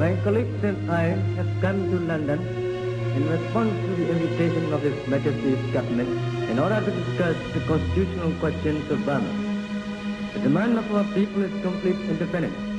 My colleagues and I have come to London in response to the invitation of His Majesty's government in order to discuss the constitutional questions of Burma. The demand of our people is complete independence.